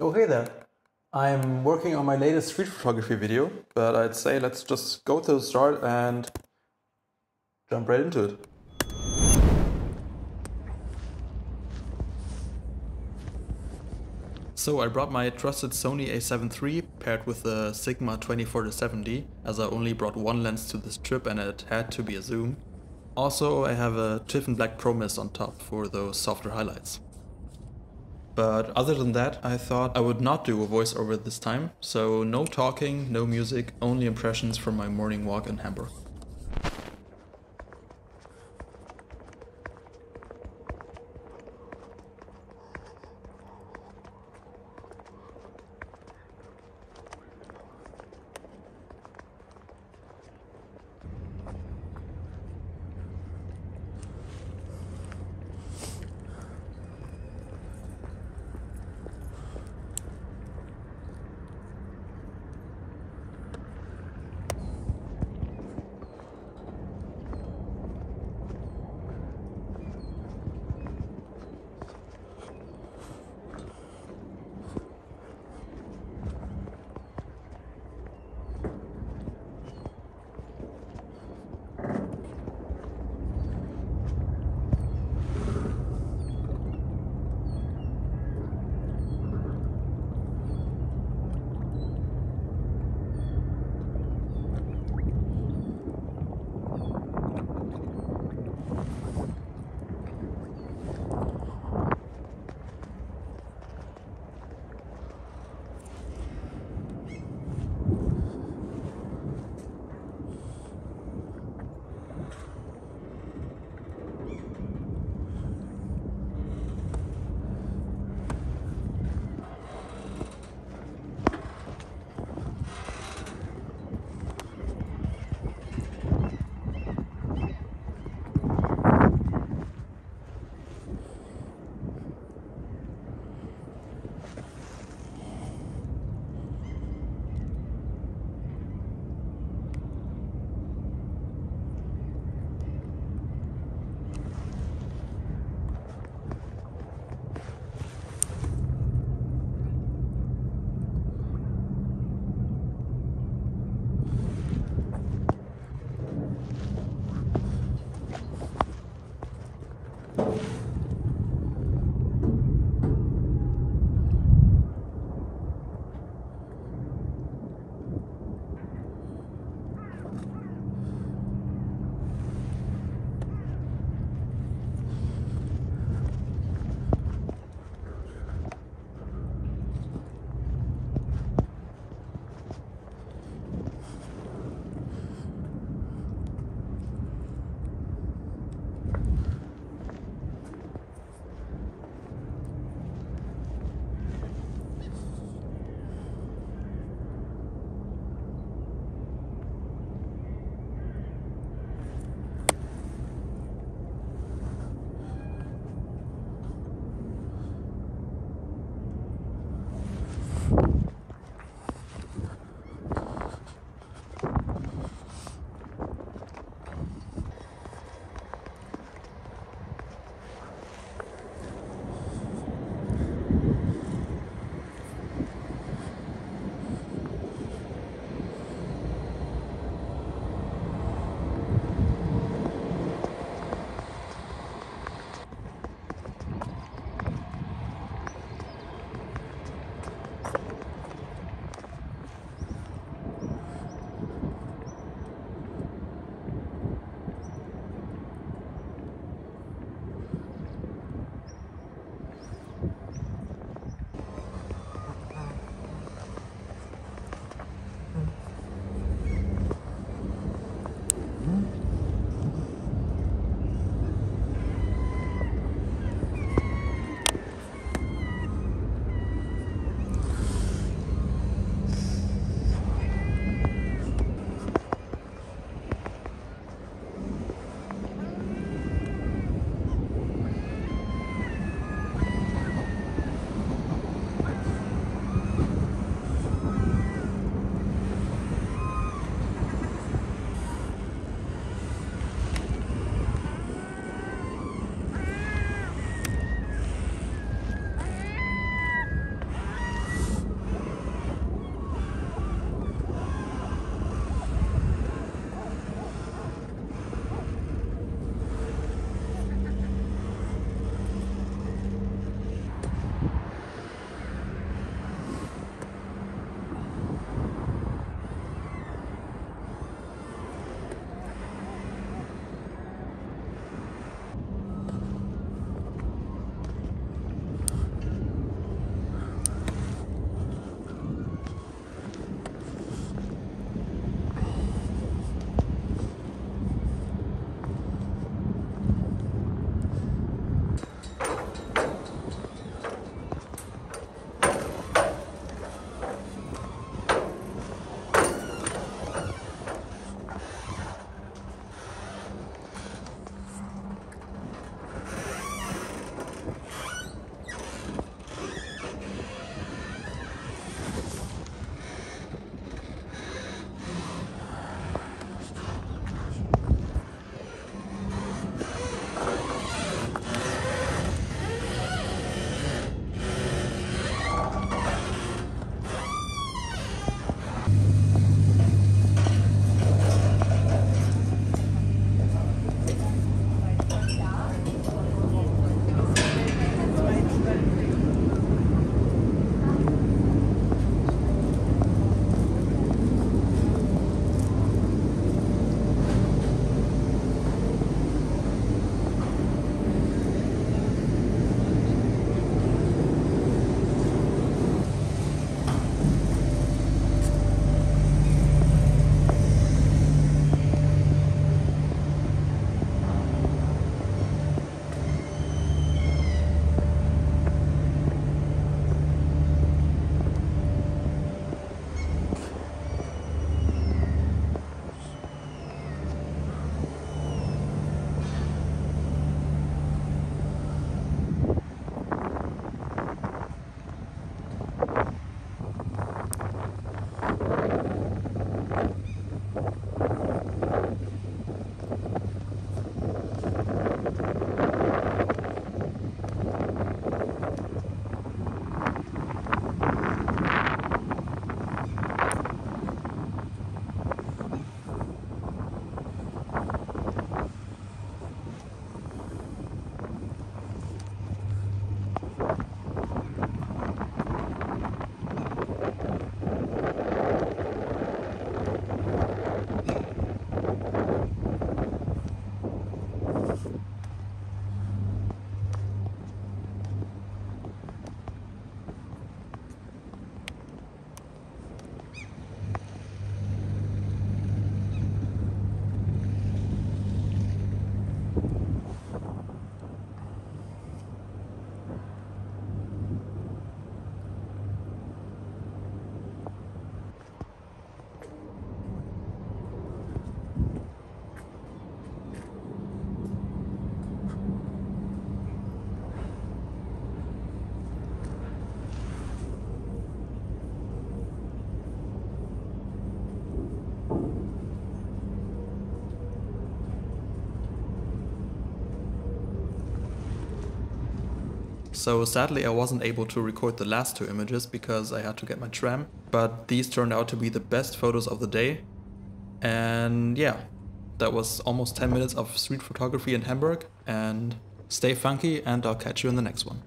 Oh, hey there. I'm working on my latest street photography video, but I'd say let's just go to the start and jump right into it. So I brought my trusted Sony a7 III paired with the Sigma 24-70 as I only brought one lens to this trip and it had to be a zoom. Also I have a Tiffen Black Pro Mist on top for those softer highlights. But other than that, I thought I would not do a voiceover this time, so no talking, no music, only impressions from my morning walk in Hamburg. So sadly I wasn't able to record the last two images because I had to get my tram, but these turned out to be the best photos of the day. And yeah, that was almost 10 minutes of street photography in Hamburg and stay funky and I'll catch you in the next one.